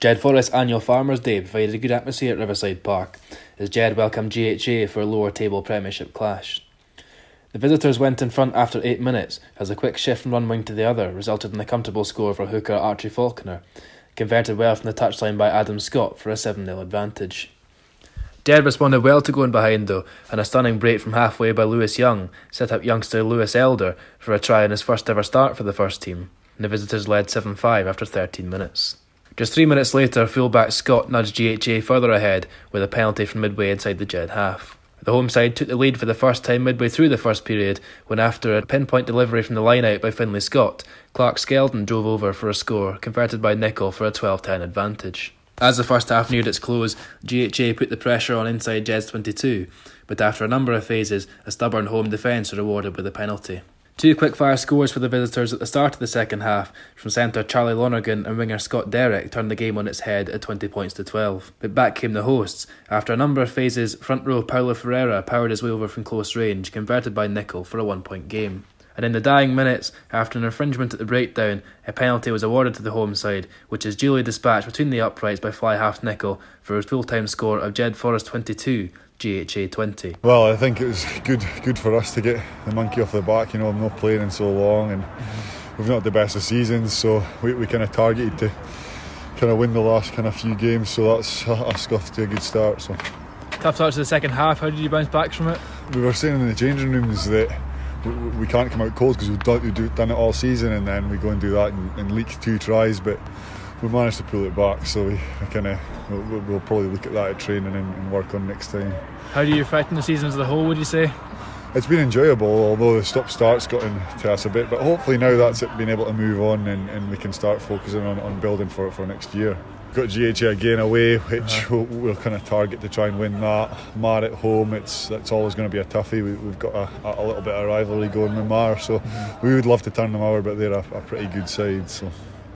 Jed Forest's annual Farmers' Day provided a good atmosphere at Riverside Park as Jed welcomed GHA for a lower table Premiership clash. The visitors went in front after eight minutes as a quick shift from one wing to the other resulted in a comfortable score for hooker Archie Faulkner, converted well from the touchline by Adam Scott for a 7 0 advantage. Jed responded well to going behind though, and a stunning break from halfway by Lewis Young set up youngster Lewis Elder for a try in his first ever start for the first team, and the visitors led 7 5 after 13 minutes. Just three minutes later, fullback Scott nudged GHA further ahead with a penalty from midway inside the Jed half. The home side took the lead for the first time midway through the first period when, after a pinpoint delivery from the line out by Finlay Scott, Clark Skeldon drove over for a score, converted by Nicol for a 12 10 advantage. As the first half neared its close, GHA put the pressure on inside Jed's 22, but after a number of phases, a stubborn home defence was rewarded with a penalty. Two quick-fire scores for the visitors at the start of the second half from centre Charlie Lonergan and winger Scott Derrick turned the game on its head at 20 points to 12. But back came the hosts. After a number of phases, front row Paulo Ferreira powered his way over from close range, converted by Nicol for a one-point game. And in the dying minutes, after an infringement at the breakdown, a penalty was awarded to the home side, which is duly dispatched between the uprights by fly half Nicol for a full-time score of Jed Forest 22, GHA 20. Well, I think it was good good for us to get the monkey off the back. You know, I'm not playing in so long and we've not the best of seasons, so we, we kind of targeted to kind of win the last kind of few games, so that's uh, us off to a good start. So Tough start to the second half. How did you bounce back from it? we were saying in the changing rooms that we, we can't come out cold because we've done, we've done it all season and then we go and do that and, and leak two tries, but we managed to pull it back. So we, we kind of we'll, we'll probably look at that at training and, and work on next time. How do you affect in the season as a whole, would you say? It's been enjoyable, although the stop start's got into us a bit. But hopefully now that's it, being able to move on and, and we can start focusing on, on building for it for next year. Got GHA again away, which uh-huh. we'll, we'll kind of target to try and win that. Marr at home, it's that's always going to be a toughie. We, we've got a, a little bit of rivalry going with Marr, so mm-hmm. we would love to turn them over, but they're a, a pretty good side. So.